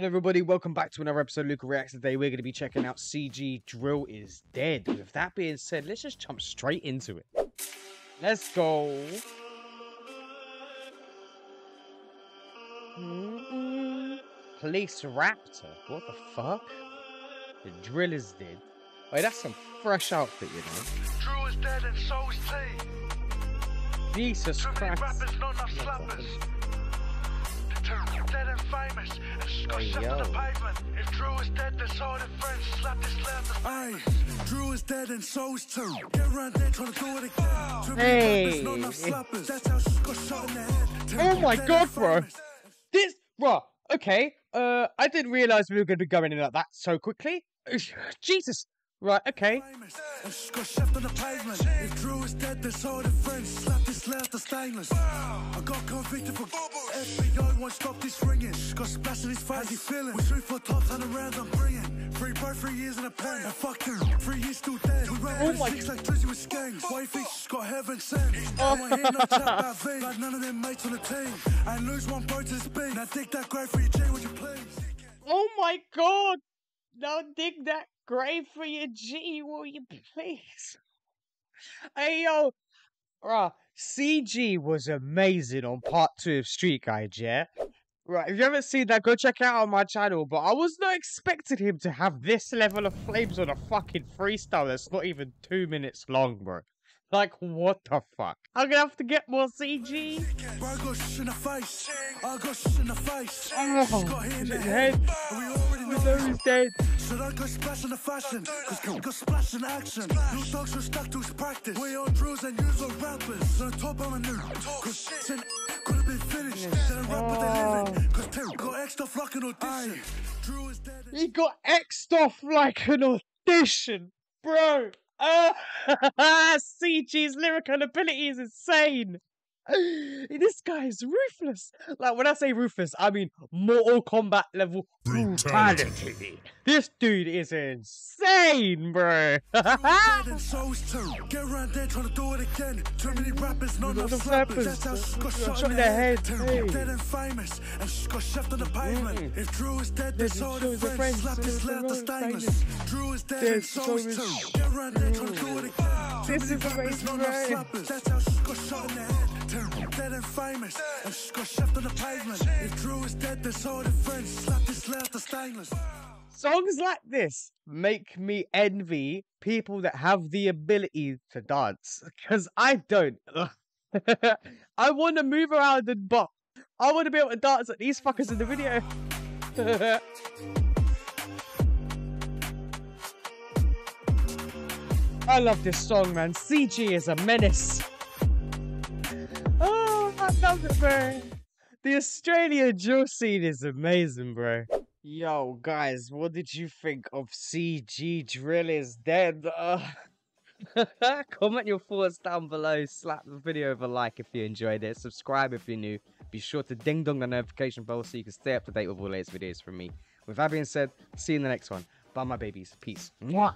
Hello everybody, welcome back to another episode of Luca Reacts. Today we're going to be checking out CG Drill is Dead. With that being said, let's just jump straight into it. Let's go. Mm-mm. Police Raptor. What the fuck? The drill is dead. Oh, Wait, that's some fresh outfit, you know. Drew is dead and so is T. Jesus Christ. Yo. If Drew is dead, then so the friends. Slap this. Hey, Drew is dead and so is two. Get around there trying to do it again. Too Hey. rappers, not enough slappers. That's how she got shot in the head. Two Oh my God, bro. This, bruh, okay. Uh, I didn't realize we were going to be going in like that so quickly. Jesus. Right, okay. Famous, And she's got chef on the pavement. If Drew is dead, then so are the friends. Slap this last the stainless. I got convicted for FBI won't stop this ringing. Got splash in his face. How's he feeling? We shoot for top hundred rounds. I'm bringing free bro, three years in a pen. And fuck you, three years still dead. We ran Oh oh my- six like Drizzy with skanks. Wifey, she's got heaven sent. I want hear no chat about V. Like none of them mates on the team. And lose one bro to the speed. Now dig that grave for your G, would you please? Oh my god! Now dig that grave for your G, will you please? Hey yo, bruh, CG was amazing on part two of Street Guide, yeah? Right, if you haven't seen that, go check it out on my channel. But I was not expecting him to have this level of flames on a fucking freestyle that's not even two minutes long, bro. Like, what the fuck? I'm gonna have to get more CG. Bro, I got shit in the face. I got shit in the face. Oh, She's got hit in the his head. We already know No, he's dead. So I go splash in the fashion. Cause got splash in action. New dogs are stuck to his practice. We on drills and use on rappers. So top on a new. Cause sin could have been finished. Then a rapper they oh. living. Cause Tim got extra like an audition. Drew is dead. He got off like an audition, bro. Uh, CG's lyrical ability is insane. This guy is ruthless. Like when I say ruthless, I mean Mortal Kombat level brutality. This dude is insane, bro. Dead and so is two. Get around there trying to do it again. Too many rappers, not Not enough enough slappers. rappers. That's how she's got Shot shot in in the the head, head. Hey. dead and famous, and she's got chef on the pavement. Mm. If Drew is dead, then Then so are the friends. friends. Slap So this is the left the stainless. Drew is dead Dead, and so so is is- Get around there trying to do it again. This is the rappers, not enough slappers. That's how she's got shot in the head. Two dead and famous, and she's got chef on the pavement. If Drew is dead, so are the friends. Slap this left the stainless. Songs like this make me envy people that have the ability to dance because I don't. I want to move around and bop. I want to be able to dance like these fuckers in the video. I love this song, man. CG is a menace. It, bro. The Australian drill scene is amazing, bro. Yo, guys, what did you think of CG Drill is Dead? Uh, comment your thoughts down below. Slap the video with a like if you enjoyed it. Subscribe if you're new. Be sure to ding dong the notification bell so you can stay up to date with all the latest videos from me. With that being said, see you in the next one. Bye, my babies. Peace. Mwah.